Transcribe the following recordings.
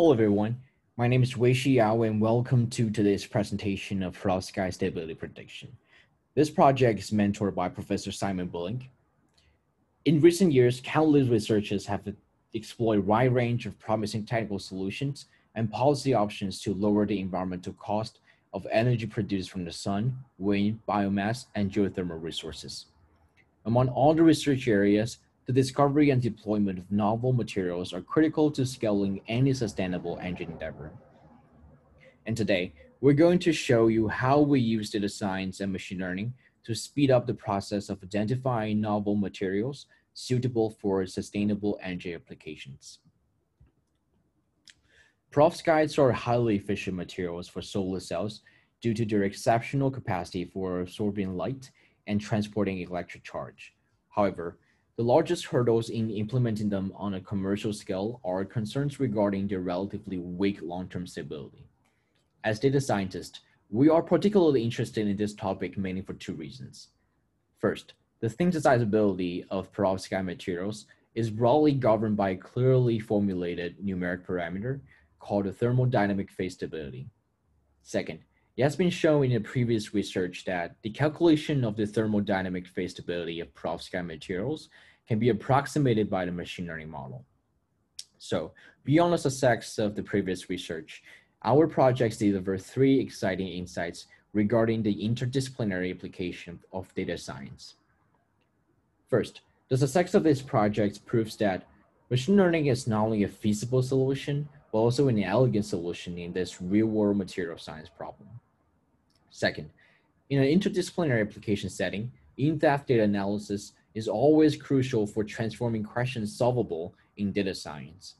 Hello everyone, my name is Weixi Yao and welcome to today's presentation of perovskite stability prediction. This project is mentored by Professor Simon Billinge. In recent years, countless researchers have explored a wide range of promising technical solutions and policy options to lower the environmental cost of energy produced from the sun, wind, biomass, and geothermal resources. Among all the research areas, the discovery and deployment of novel materials are critical to scaling any sustainable engine endeavor. And today, we're going to show you how we use data science and machine learning to speed up the process of identifying novel materials suitable for sustainable energy applications. Perovskites are highly efficient materials for solar cells due to their exceptional capacity for absorbing light and transporting electric charge. However, the largest hurdles in implementing them on a commercial scale are concerns regarding their relatively weak long-term stability. As data scientists, we are particularly interested in this topic mainly for two reasons. First, the synthesizability of perovskite materials is broadly governed by a clearly formulated numeric parameter called the thermodynamic phase stability. Second, it has been shown in a previous research that the calculation of the thermodynamic phase stability of perovskite materials can be approximated by the machine learning model. So beyond the success of the previous research, our projects deliver three exciting insights regarding the interdisciplinary application of data science. First, the success of this project proves that machine learning is not only a feasible solution, but also an elegant solution in this real-world material science problem. Second, in an interdisciplinary application setting, in-depth data analysis is always crucial for transforming questions solvable in data science.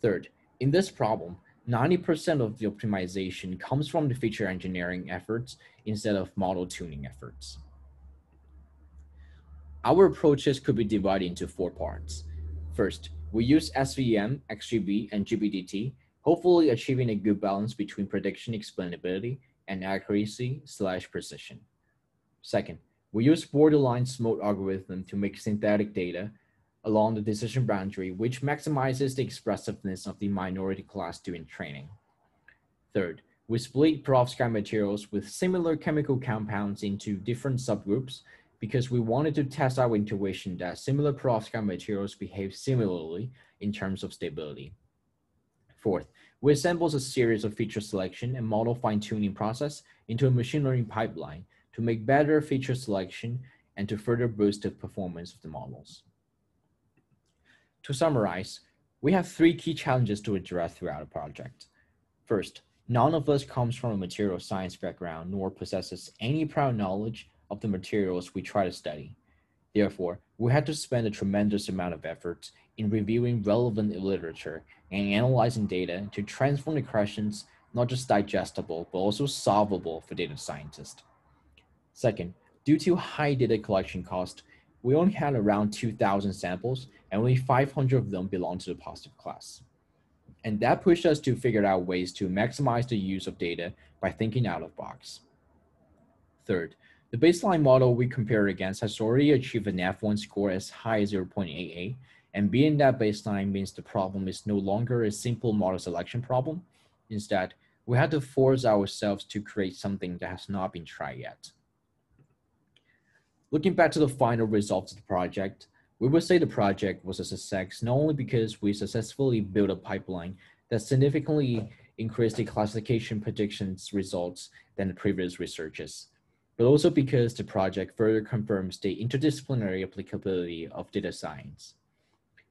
Third, in this problem, 90% of the optimization comes from the feature engineering efforts instead of model tuning efforts. Our approaches could be divided into four parts. First, we use SVM, XGB, and GBDT, hopefully achieving a good balance between prediction explainability and accuracy slash precision. Second, we use borderline SMOTE algorithm to make synthetic data along the decision boundary, which maximizes the expressiveness of the minority class during training. Third, we split perovskite materials with similar chemical compounds into different subgroups because we wanted to test our intuition that similar perovskite materials behave similarly in terms of stability. Fourth, we assembled a series of feature selection and model fine-tuning process into a machine learning pipeline to make better feature selection and to further boost the performance of the models. To summarize, we have three key challenges to address throughout the project. First, none of us comes from a material science background nor possesses any prior knowledge of the materials we try to study. Therefore, we had to spend a tremendous amount of effort in reviewing relevant literature and analyzing data to transform the questions not just digestible, but also solvable for data scientists. Second, due to high data collection cost, we only had around 2,000 samples and only 500 of them belong to the positive class. And that pushed us to figure out ways to maximize the use of data by thinking out of box. Third, the baseline model we compare against has already achieved an F1 score as high as 0.88, and being that baseline means the problem is no longer a simple model selection problem. Instead, we had to force ourselves to create something that has not been tried yet. Looking back to the final results of the project, we would say the project was a success not only because we successfully built a pipeline that significantly increased the classification predictions results than the previous researches, but also because the project further confirms the interdisciplinary applicability of data science.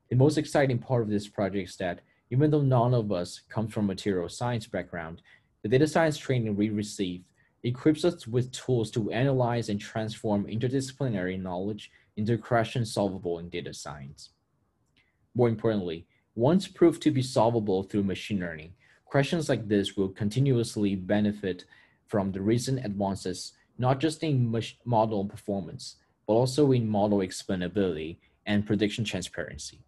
The most exciting part of this project is that even though none of us come from material science background, the data science training we received equips us with tools to analyze and transform interdisciplinary knowledge into questions solvable in data science. More importantly, once proved to be solvable through machine learning, questions like this will continuously benefit from the recent advances, not just in model performance, but also in model explainability and prediction transparency.